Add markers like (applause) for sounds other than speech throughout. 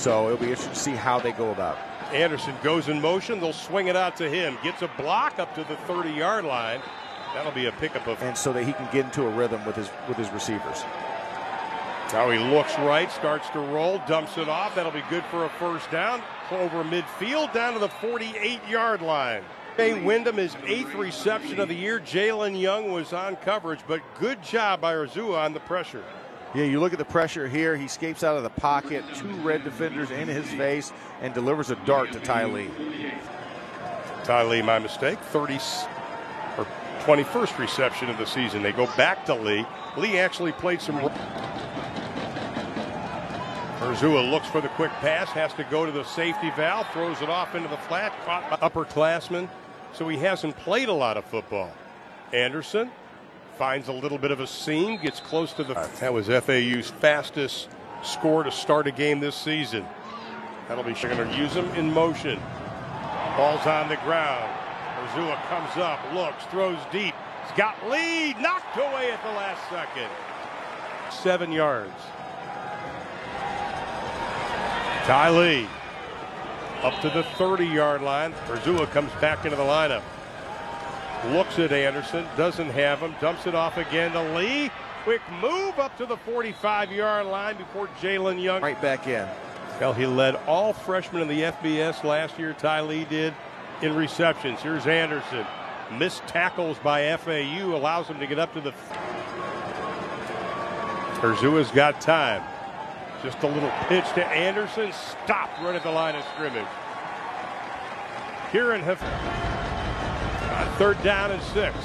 So it'll be interesting to see how they go about it. Anderson goes in motion. They'll swing it out to him. Gets a block up to the 30 yard line. That'll be a pickup of. And so that he can get into a rhythm with his with his receivers. Now he looks right, starts to roll, dumps it off. That'll be good for a first down. Over midfield, down to the 48 yard line. Jay Windham, his eighth reception of the year. Jalen Young was on coverage, but good job by Urzua on the pressure. Yeah, you look at the pressure here. He escapes out of the pocket, two red defenders in his face, and delivers a dart to Ty Lee. Ty Lee, my mistake, 30 or 21st reception of the season. They go back to Lee. Lee actually played some. Urzua looks for the quick pass, has to go to the safety valve, throws it off into the flat, caught by upperclassman. So he hasn't played a lot of football. Anderson finds a little bit of a seam, gets close to the. That was FAU's fastest score to start a game this season. That'll be going to use him in motion. Ball's on the ground. Urzua comes up, looks, throws deep. He's got lead, knocked away at the last second. Seven yards. Ty Lee up to the 30 yard line. Urzua comes back into the lineup. Looks at Anderson, doesn't have him, dumps it off again to Lee. Quick move up to the 45 yard line before Jalen Young. Right back in. Well, he led all freshmen in the FBS last year, Ty Lee did, in receptions. Here's Anderson. Missed tackles by FAU allows him to get up to the. Urzua's got time. Just a little pitch to Anderson. Stopped right at the line of scrimmage. Kieran Hef- third down and six.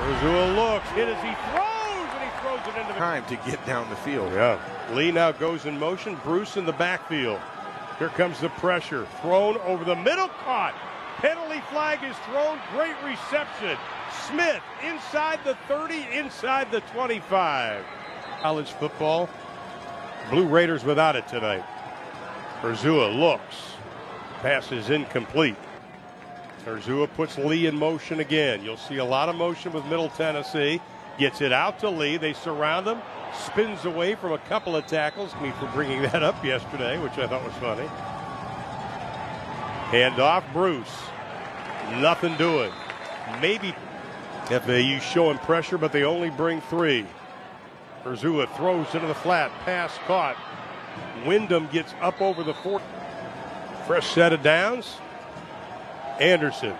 Urzua looks, hit as he throws, and he throws it into the time to get down the field. Yeah. Lee now goes in motion. Bruce in the backfield. Here comes the pressure. Thrown over the middle, caught. Penalty flag is thrown. Great reception. Smith inside the 30, inside the 25. College football. Blue Raiders without it tonight. Urzua looks. Pass is incomplete. Urzua puts Lee in motion again. You'll see a lot of motion with Middle Tennessee. Gets it out to Lee. They surround him. Spins away from a couple of tackles. Me for bringing that up yesterday, which I thought was funny. Hand off Bruce. Nothing doing. Maybe FAU showing pressure, but they only bring three. Urzua throws into the flat. Pass caught. Windham gets up over the four. Fresh set of downs. Anderson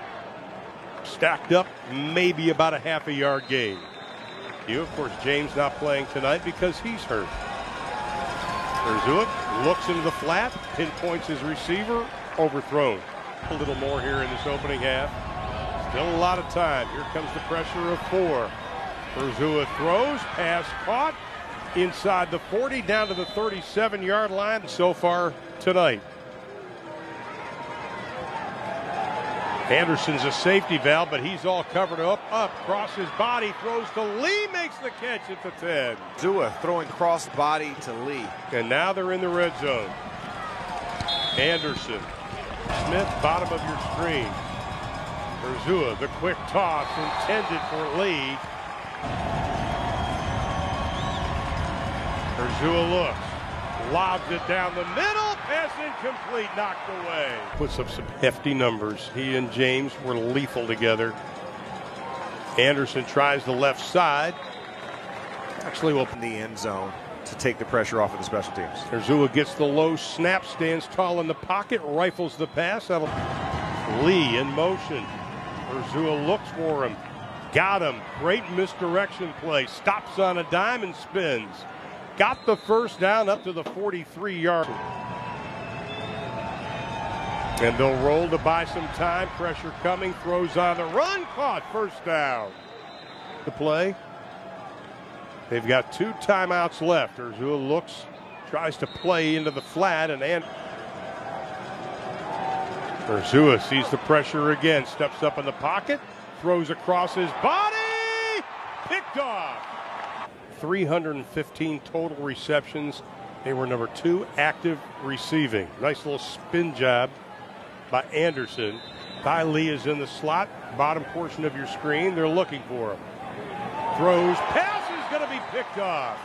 stacked up, maybe about a half a yard gain. You, of course, James not playing tonight because he's hurt. Urzua looks into the flat, pinpoints his receiver, overthrown. A little more here in this opening half. Still a lot of time. Here comes the pressure of four. Urzua throws, pass caught inside the 40, down to the 37 yard line so far tonight. Anderson's a safety valve, but he's all covered up. Up, cross his body, throws to Lee, makes the catch at the 10. Zua throwing cross body to Lee. And now they're in the red zone. Anderson, Smith, bottom of your screen. Urzua, the quick toss intended for Lee. Urzua looks, lobs it down the middle, pass incomplete, knocked away. Puts up some hefty numbers. He and James were lethal together. Anderson tries the left side. Actually, will open the end zone to take the pressure off of the special teams. Urzua gets the low snap, stands tall in the pocket, rifles the pass. That'll Lee in motion. Urzua looks for him. Got him. Great misdirection play. Stops on a dime and spins. Got the first down up to the 43 yard. And they'll roll to buy some time. Pressure coming. Throws on the run. Caught. First down. The play. They've got two timeouts left. Urzua looks, tries to play into the flat, and and Urzua sees the pressure again, steps up in the pocket, throws across his body, picked off. 315 total receptions. They were number two active receiving. Nice little spin job by Anderson. Ty Lee is in the slot, bottom portion of your screen. They're looking for him. Throws, pass is going to be picked off.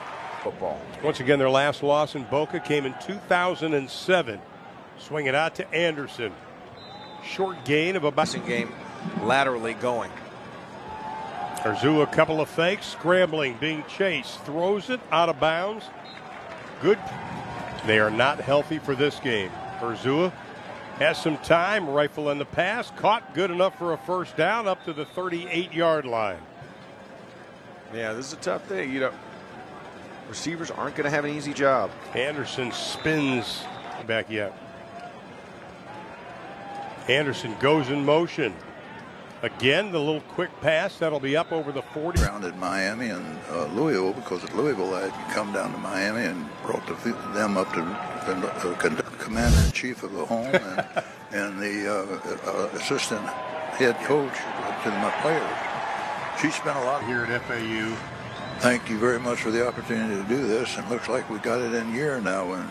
football. Once again, their last loss in Boca came in 2007. Swing it out to Anderson. Short gain of about. Game laterally going. Urzua, a couple of fakes, scrambling, being chased, throws it out of bounds. Good. They are not healthy for this game. Urzua has some time, rifle in the pass, caught good enough for a first down up to the 38 yard line. Yeah, this is a tough thing. You know, receivers aren't going to have an easy job. Anderson spins back yet. Anderson goes in motion. Again, the little quick pass that'll be up over the 40. Grounded Miami and uh, Louisville because at Louisville I had come down to Miami and brought the, them up to uh, commander in chief of the home and, (laughs) and the uh, uh, assistant head coach to my players. She spent a lot here at FAU. Thank you very much for the opportunity to do this. And looks like we got it in gear now. And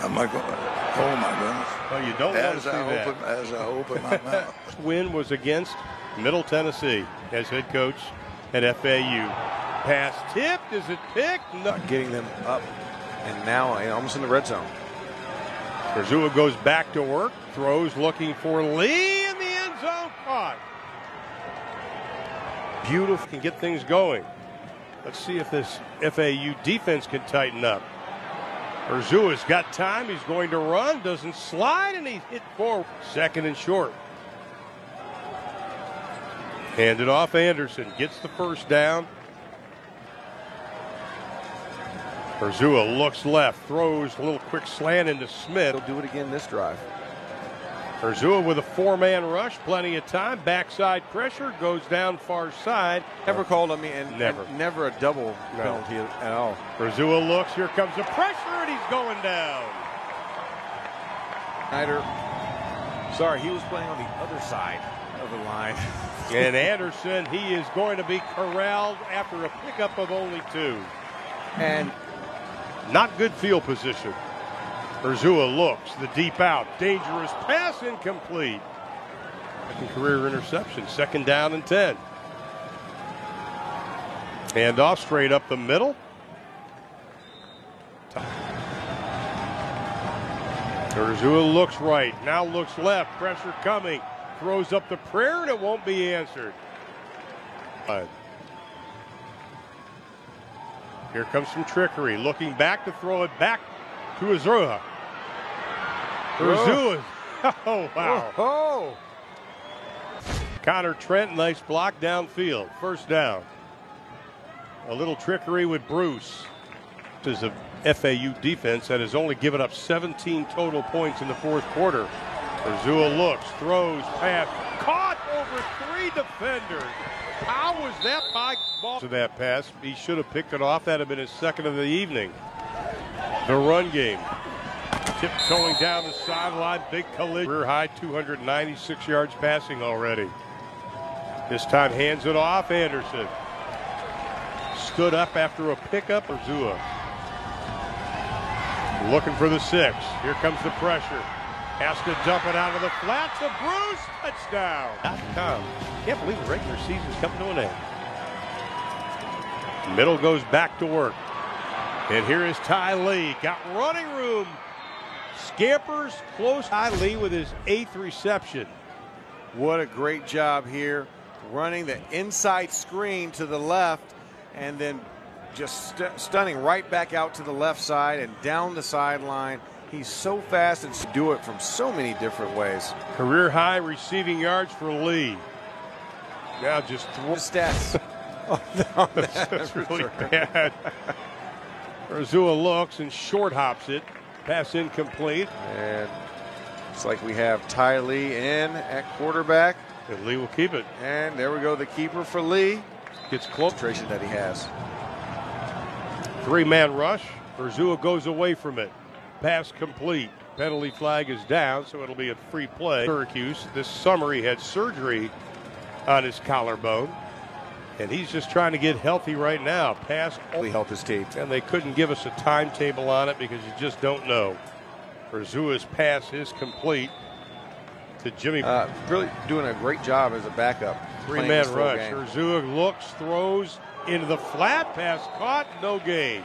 I'm like, oh my goodness! Well, you don't as want to I see open, As I open my (laughs) mouth. Win was against Middle Tennessee as head coach at FAU. Pass tipped. Is it picked? No. Getting them up, and now I almost in the red zone. Urzua goes back to work, throws looking for Lee in the end zone. Caught. Beautiful. Can get things going. Let's see if this FAU defense can tighten up. Urzua's got time. He's going to run. Doesn't slide, and he's hit forward. Second and short. Handed off Anderson. Gets the first down. Urzua looks left, throws a little quick slant into Smith. He'll do it again this drive. Urzua with a four-man rush, plenty of time. Backside pressure goes down far side. Never called on me, and never, and never a double no. penalty at all. Urzua looks. Here comes the pressure, and he's going down. Snyder. Sorry, he was playing on the other side of the line. (laughs) and Anderson, he is going to be corralled after a pickup of only two. And not good field position. Urzua looks, the deep out, dangerous pass incomplete. Second career interception, second down and 10. Hand off straight up the middle. Urzua looks right, now looks left, pressure coming, throws up the prayer and it won't be answered. Here comes some trickery, looking back to throw it back to Urzua. Urzua. (laughs) Oh, wow. Oh. Connor Trent, nice block downfield. First down. A little trickery with Bruce. This is a FAU defense that has only given up 17 total points in the fourth quarter. Urzua looks, throws, pass, caught over three defenders. How was that by ball to that pass? He should have picked it off. That'd have been his second of the evening. The run game. Tiptoeing down the sideline, big collision. Rear high 296 yards passing already. This time hands it off. Anderson stood up after a pickup. Urzua looking for the six. Here comes the pressure. Has to dump it out of the flat to Bruce. Touchdown. .com. Can't believe the regular season's coming to an end. Middle goes back to work. And here is Ty Lee. Got running room. Scampers close. Ty Lee with his eighth reception. What a great job here. Running the inside screen to the left and then just st stunning right back out to the left side and down the sideline. He's so fast and do it from so many different ways. Career high receiving yards for Lee. Now just throw stats. (laughs) oh, no, (laughs) that's, that's really bad. Urzua looks and short hops it. Pass incomplete. And it's like we have Ty Lee in at quarterback. And Lee will keep it. And there we go, the keeper for Lee. Gets close. that he has. Three man rush. Urzua goes away from it. Pass complete. Penalty flag is down, so it'll be a free play. Syracuse. This summer he had surgery on his collarbone. And he's just trying to get healthy right now. Pass really help his team. And they couldn't give us a timetable on it because you just don't know. Urzua's pass is complete to Jimmy. Uh, really doing a great job as a backup. Three man rush. Urzua looks, throws into the flat pass caught, no gain.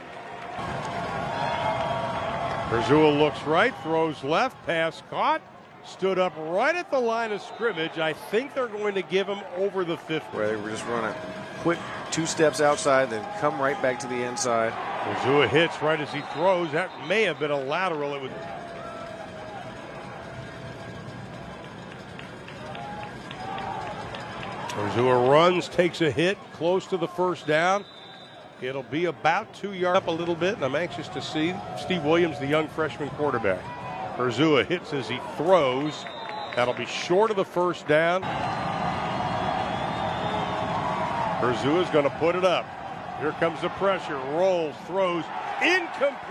Urzua looks right, throws left, pass caught, stood up right at the line of scrimmage. I think they're going to give him over the 50. Where we're just run a quick two steps outside, then come right back to the inside. Urzua hits right as he throws. That may have been a lateral. It was. Urzua runs, takes a hit close to the first down. It'll be about two yards up a little bit, and I'm anxious to see Steve Williams, the young freshman quarterback. Urzua hits as he throws. That'll be short of the first down. Urzua's going to put it up. Here comes the pressure. Rolls, throws, incomplete.